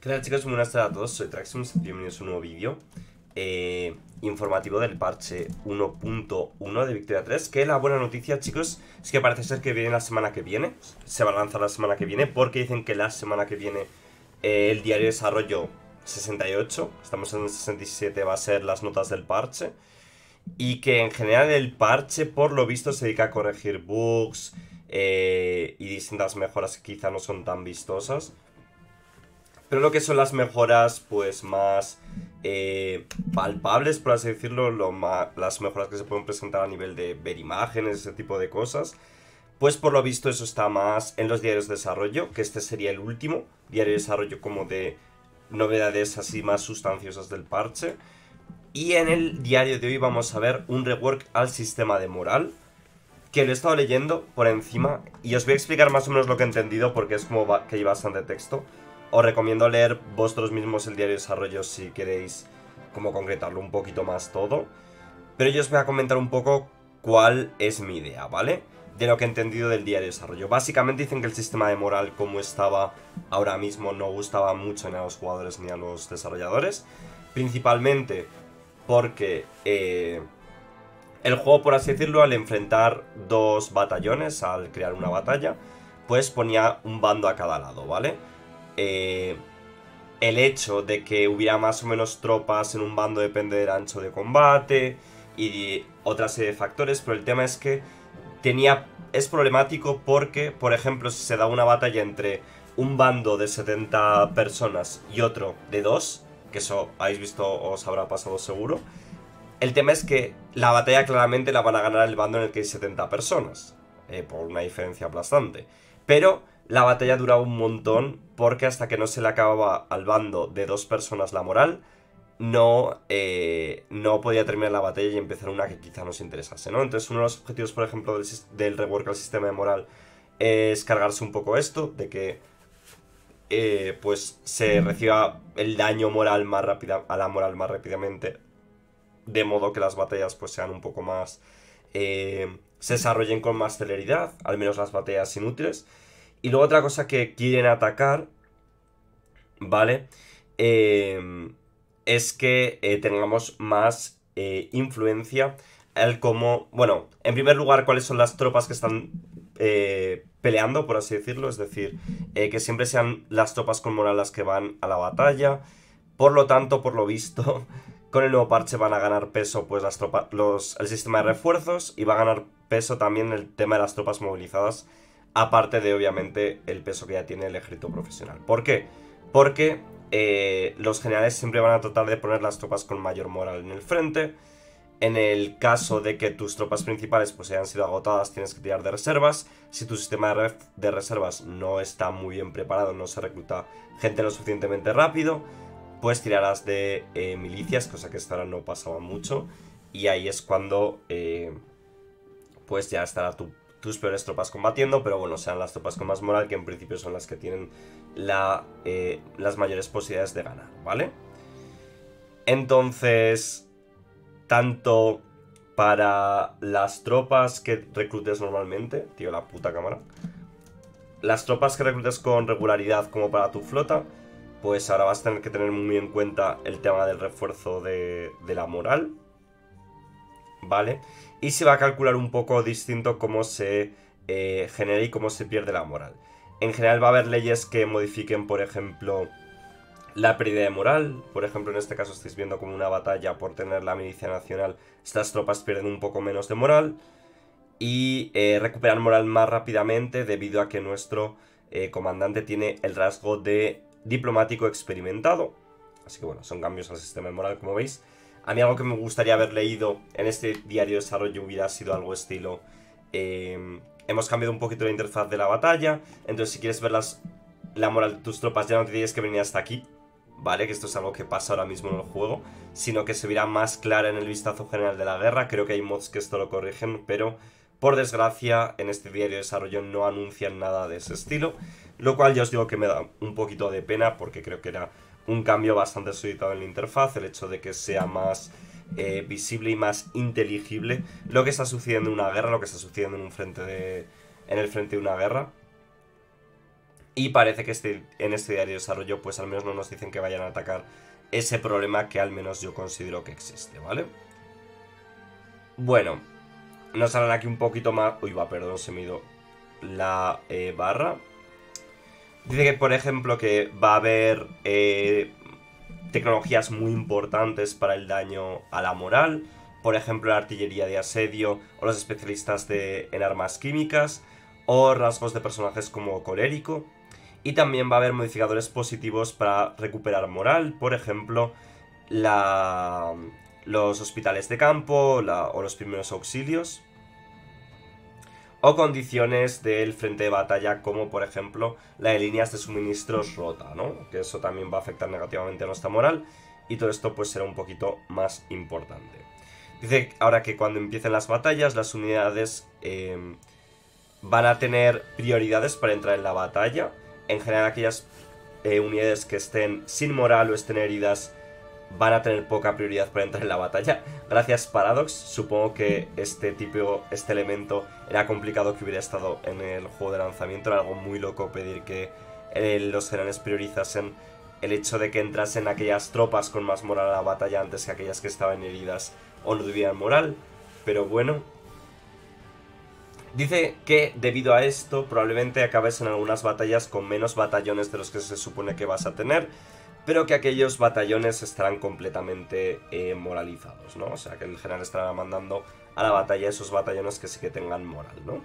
¿Qué tal chicos? Muy buenas tardes a todos, soy Traximus bienvenidos a un nuevo vídeo eh, informativo del parche 1.1 de Victoria 3 Que la buena noticia chicos es que parece ser que viene la semana que viene Se va a lanzar la semana que viene porque dicen que la semana que viene eh, el diario de desarrollo 68 Estamos en el 67, va a ser las notas del parche Y que en general el parche por lo visto se dedica a corregir bugs eh, y distintas mejoras que quizá no son tan vistosas pero lo que son las mejoras, pues más eh, palpables, por así decirlo, lo las mejoras que se pueden presentar a nivel de ver imágenes, ese tipo de cosas, pues por lo visto eso está más en los diarios de desarrollo, que este sería el último diario de desarrollo como de novedades así más sustanciosas del parche. Y en el diario de hoy vamos a ver un rework al sistema de moral, que lo he estado leyendo por encima, y os voy a explicar más o menos lo que he entendido, porque es como que hay bastante texto. Os recomiendo leer vosotros mismos el diario de desarrollo si queréis como concretarlo un poquito más todo. Pero yo os voy a comentar un poco cuál es mi idea, ¿vale? De lo que he entendido del diario de desarrollo. Básicamente dicen que el sistema de moral como estaba ahora mismo no gustaba mucho ni a los jugadores ni a los desarrolladores. Principalmente porque eh, el juego, por así decirlo, al enfrentar dos batallones, al crear una batalla, pues ponía un bando a cada lado, ¿vale? Eh, el hecho de que hubiera más o menos tropas en un bando depende del ancho de combate y otra serie de factores, pero el tema es que tenía es problemático porque, por ejemplo, si se da una batalla entre un bando de 70 personas y otro de 2, que eso habéis visto os habrá pasado seguro, el tema es que la batalla claramente la van a ganar el bando en el que hay 70 personas, eh, por una diferencia aplastante. Pero la batalla duraba un montón porque hasta que no se le acababa al bando de dos personas la moral, no, eh, no podía terminar la batalla y empezar una que quizá nos interesase, ¿no? Entonces uno de los objetivos, por ejemplo, del, rework al sistema de moral es cargarse un poco esto, de que eh, pues se reciba el daño moral más rápida, a la moral más rápidamente, de modo que las batallas pues sean un poco más... Eh, se desarrollen con más celeridad, al menos las batallas inútiles. Y luego otra cosa que quieren atacar, ¿vale? Em, es que eh, tengamos más eh, influencia el cómo... Bueno, en primer lugar, cuáles son las tropas que están eh, peleando, por así decirlo. Es decir, que siempre sean las tropas con moral las que van a la batalla. Por lo tanto, por lo visto, con el nuevo parche van a ganar peso pues las tropas, los, el sistema de refuerzos y va a ganar peso también el tema de las tropas movilizadas aparte de obviamente el peso que ya tiene el ejército profesional. ¿Por qué? Porque eh, los generales siempre van a tratar de poner las tropas con mayor moral en el frente. En el caso de que tus tropas principales pues hayan sido agotadas, tienes que tirar de reservas. Si tu sistema de, reservas no está muy bien preparado, no se recluta gente lo suficientemente rápido, pues tirarás de eh, milicias, cosa que hasta ahora no pasaba mucho. Y ahí es cuando eh, pues ya estará tu tus peores tropas combatiendo, pero bueno, sean las tropas con más moral que en principio son las que tienen la, eh, las mayores posibilidades de ganar, ¿vale? Entonces, tanto para las tropas que reclutes normalmente, tío, la puta cámara, las tropas que reclutes con regularidad como para tu flota, pues ahora vas a tener que tener muy en cuenta el tema del refuerzo de, de la moral, ¿vale? Y se va a calcular un poco distinto cómo se eh, genera y cómo se pierde la moral. En general va a haber leyes que modifiquen, por ejemplo, la pérdida de moral. Por ejemplo, en este caso estáis viendo como una batalla por tener la milicia nacional. Estas tropas pierden un poco menos de moral. Y eh, recuperan moral más rápidamente debido a que nuestro eh, comandante tiene el rasgo de diplomático experimentado. Así que bueno, son cambios al sistema de moral como veis. A mí algo que me gustaría haber leído en este diario de desarrollo hubiera sido algo estilo... Em, hemos cambiado un poquito la interfaz de la batalla, entonces si quieres ver la moral de tus tropas ya no te tienes que venir hasta aquí, ¿vale? Que esto es algo que pasa ahora mismo en el juego, sino que se verá más clara en el vistazo general de la guerra. Creo que hay mods que esto lo corrigen, pero por desgracia en este diario de desarrollo no anuncian nada de ese estilo, lo cual ya os digo que me da un poquito de pena porque creo que era un cambio bastante solicitado en la interfaz, el hecho de que sea más eh, visible y más inteligible lo que está sucediendo en una guerra, lo que está sucediendo en un frente de. en el frente de una guerra. Y parece que este, en este diario de desarrollo, pues al menos no nos dicen que vayan a atacar ese problema que al menos yo considero que existe, ¿vale? Bueno, nos hablan aquí un poquito más... Uy, va, perdón, se me ido la eh, barra. Dice que, por ejemplo, que va a haber eh, tecnologías muy importantes para el daño a la moral. Por ejemplo, la artillería de asedio o los especialistas de, en armas químicas. O rasgos de personajes como colérico. Y también va a haber modificadores positivos para recuperar moral, por ejemplo, los hospitales de campo o los primeros auxilios. O condiciones del frente de batalla, como por ejemplo la de líneas de suministros rota, ¿no? Que eso también va a afectar negativamente a nuestra moral. Y todo esto pues será un poquito más importante. Dice ahora que cuando empiecen las batallas, las unidades eh, van a tener prioridades para entrar en la batalla en general aquellas eh, unidades que estén sin moral o estén heridas van a tener poca prioridad para entrar en la batalla. Gracias Paradox, supongo que este tipo, este elemento era complicado que hubiera estado en el juego de lanzamiento, era algo muy loco pedir que eh, los generales priorizasen el hecho de que entrasen aquellas tropas con más moral a la batalla antes que aquellas que estaban heridas o no tuvieran moral. Pero bueno, Dice que debido a esto probablemente acabes en algunas batallas con menos batallones de los que se supone que vas a tener, pero que aquellos batallones estarán completamente eh, moralizados, ¿no? O sea, que el general estará mandando a la batalla esos batallones que sí que tengan moral, ¿no?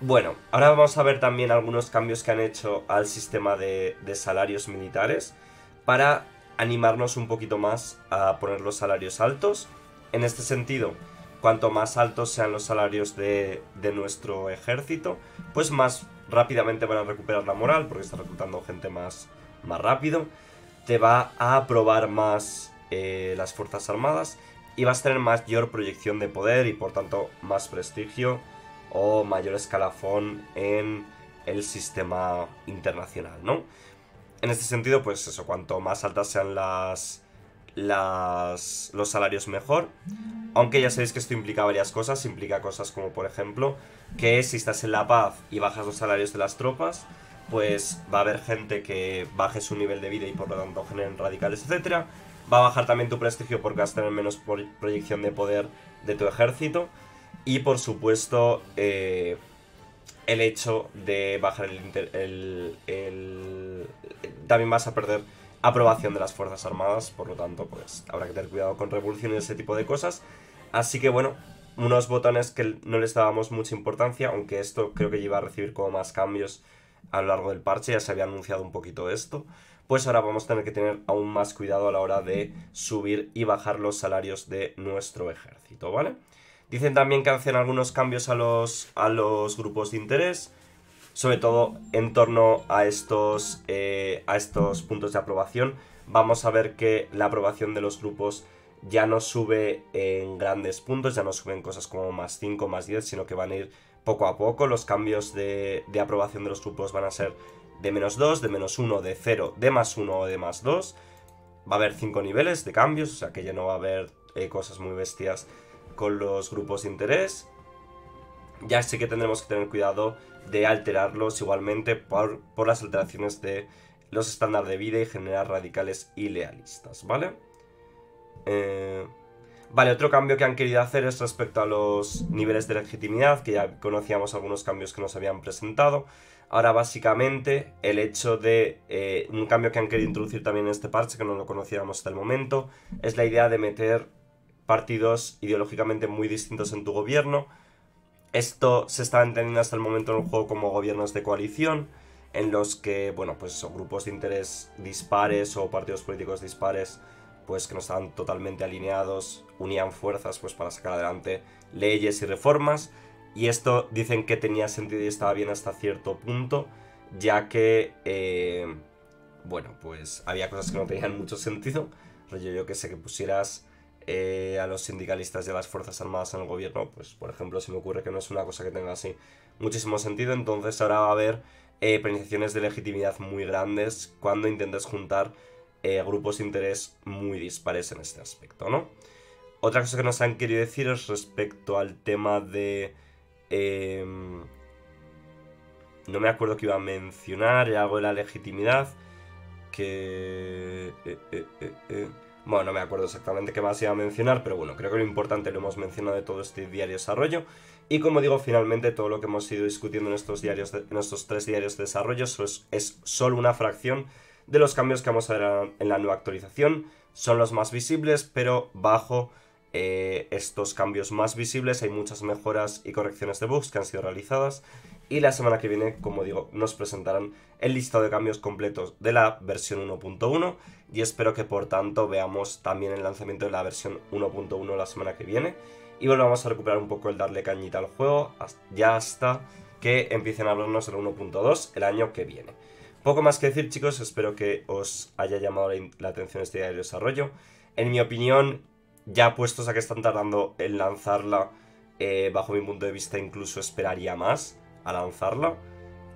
Bueno, ahora vamos a ver también algunos cambios que han hecho al sistema de, de salarios militares para animarnos un poquito más a poner los salarios altos. En este sentido, cuanto más altos sean los salarios de, nuestro ejército, pues más rápidamente van a recuperar la moral, porque está reclutando gente más, más rápido. Te va a aprobar más eh, las Fuerzas Armadas y vas a tener mayor proyección de poder y por tanto más prestigio o mayor escalafón en el sistema internacional, ¿no? En este sentido, pues eso, cuanto más altas sean las, las, los salarios mejor. Aunque ya sabéis que esto implica varias cosas. Implica cosas como, por ejemplo, que si estás en la paz y bajas los salarios de las tropas, pues va a haber gente que baje su nivel de vida y por lo tanto generen radicales, etc. Va a bajar también tu prestigio porque vas a tener menos proyección de poder de tu ejército. Y por supuesto, eh, el hecho de bajar el, el, También vas a perder aprobación de las Fuerzas Armadas, por lo tanto, pues habrá que tener cuidado con revoluciones y ese tipo de cosas. Así que bueno, unos botones que no les dábamos mucha importancia, aunque esto creo que iba a recibir como más cambios a lo largo del parche, ya se había anunciado un poquito esto, pues ahora vamos a tener que tener aún más cuidado a la hora de subir y bajar los salarios de nuestro ejército, ¿vale? Dicen también que hacen algunos cambios a los, a los grupos de interés, sobre todo en torno a estos, eh, a estos puntos de aprobación. Vamos a ver que la aprobación de los grupos ya no sube en grandes puntos, ya no suben cosas como más 5, más 10, sino que van a ir poco a poco. Los cambios de, aprobación de los grupos van a ser de menos 2, de menos 1, de 0, de más 1 o de más 2. Va a haber 5 niveles de cambios, o sea que ya no va a haber eh, cosas muy bestias con los grupos de interés. Ya sé que tendremos que tener cuidado de alterarlos igualmente por, las alteraciones de los estándares de vida y generar radicales ilealistas, ¿vale? Eh, vale, otro cambio que han querido hacer es respecto a los niveles de legitimidad, que ya conocíamos algunos cambios que nos habían presentado. Ahora básicamente el hecho de eh, un cambio que han querido introducir también en este parche, que no lo conocíamos hasta el momento, es la idea de meter partidos ideológicamente muy distintos en tu gobierno, esto se está entendiendo hasta el momento en el juego como gobiernos de coalición, en los que, bueno, pues grupos de interés dispares o partidos políticos dispares, pues que no estaban totalmente alineados, unían fuerzas pues para sacar adelante leyes y reformas. Y esto dicen que tenía sentido y estaba bien hasta cierto punto, ya que, eh, bueno, pues había cosas que no tenían mucho sentido. Rollo yo que sé que pusieras eh, a los sindicalistas de las Fuerzas Armadas en el gobierno, pues por ejemplo se me ocurre que no es una cosa que tenga así muchísimo sentido, entonces ahora va a haber eh, de legitimidad muy grandes cuando intentes juntar eh, grupos de interés muy dispares en este aspecto, ¿no? Otra cosa que nos han querido decir es respecto al tema de... Em, no me acuerdo que iba a mencionar, algo de la legitimidad, que... Eh, eh, eh, bueno, no me acuerdo exactamente qué más iba a mencionar, pero bueno, creo que lo importante lo hemos mencionado de todo este diario de desarrollo. Y como digo, finalmente todo lo que hemos ido discutiendo en estos, diarios en estos tres diarios de desarrollo es, es solo una fracción de los cambios que vamos a ver en la nueva actualización. Son los más visibles, pero bajo eh, estos cambios más visibles hay muchas mejoras y correcciones de bugs que han sido realizadas. Y la semana que viene, como digo, nos presentarán el listado de cambios completos de la versión 1.1 y espero que por tanto veamos también el lanzamiento de la versión 1.1 la semana que viene y volvamos a recuperar un poco el darle cañita al juego ya hasta que empiecen a hablarnos del 1.2 el año que viene. Poco más que decir chicos, espero que os haya llamado la atención este día de desarrollo. En mi opinión, ya puestos a que están tardando en lanzarla, eh, bajo mi punto de vista incluso esperaría más a lanzarla.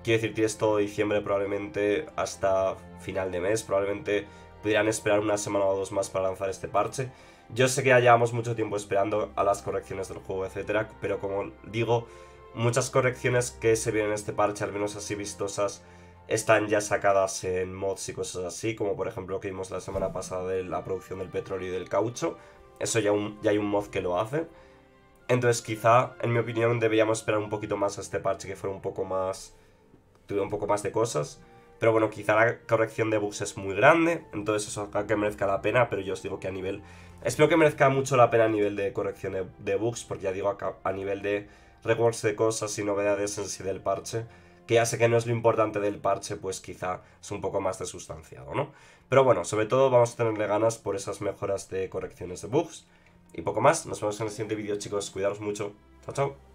Quiero decir, tienes todo diciembre probablemente hasta final de mes, probablemente pudieran esperar una semana o dos más para lanzar este parche. Yo sé que ya llevamos mucho tiempo esperando a las correcciones del juego, etcétera, pero como digo, muchas correcciones que se vienen en este parche, al menos así vistosas, están ya sacadas en mods y cosas así, como por ejemplo lo que vimos la semana pasada de la producción del petróleo y del caucho. Eso ya, ya hay un mod que lo hace. Entonces quizá, en mi opinión, deberíamos esperar un poquito más a este parche que fuera un poco más... tuviera un poco más de cosas. Pero bueno, quizá la corrección de bugs es muy grande, entonces eso que merezca la pena, pero yo os digo que a nivel... Espero que merezca mucho la pena a nivel de corrección de, bugs, porque ya digo, a, nivel de rewards de cosas y novedades en sí del parche, que ya sé que no es lo importante del parche, pues quizá es un poco más de sustanciado, ¿no? Pero bueno, sobre todo vamos a tenerle ganas por esas mejoras de correcciones de bugs. Y poco más, nos vemos en el siguiente vídeo chicos, cuidaros mucho, chao chao.